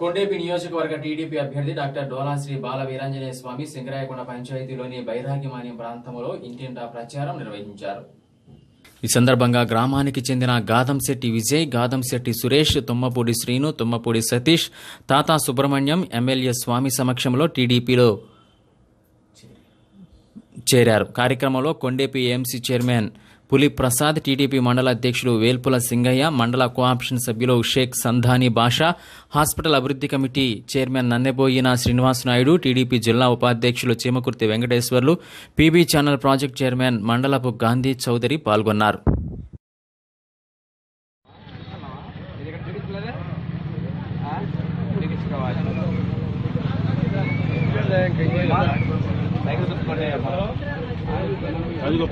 కొండేపి నియోజకవర్గ టీడీపీ అభ్యర్థి డాక్టర్ డోలా శ్రీ బాల వీరాంజనేయ స్వామి సింగరాయకొండ పంచాయతీలోని బైరాగిమాన్యం ప్రాంతంలో ఇంటింటా ప్రచారం నిర్వహించారు. ఈ సందర్భంగా గ్రామానికి చెందిన గాదంశెట్టి విజయ్ గాదంశెట్టి సురేష్ తుమ్మపూడి శ్రీను తుమ్మపూడి సతీష్ తాతా సుబ్రహ్మణ్యం ఎమ్మెల్యే స్వామి సమక్షంలో టీడీపీలో చేరారు. కార్యక్రమంలో కొండేపి ఏఎంసీ చైర్మన్ పులి ప్రసాద్ టీడీపీ మండల అధ్యక్షులు వేల్పుల సింగయ్య మండల కోఆప్షన్ సభ్యులు షేక్ సంధాని బాషా హాస్పిటల్ అభివృద్ధి committee chairman Nanneboina Srinivas Naidu TDP జిల్లా ఉపాధ్యక్షులు Cheemakurthi Venkateswarlu PB channel project chairman Mandalapu Gandhi Chowdary పాల్గొన్నారు. అదిగో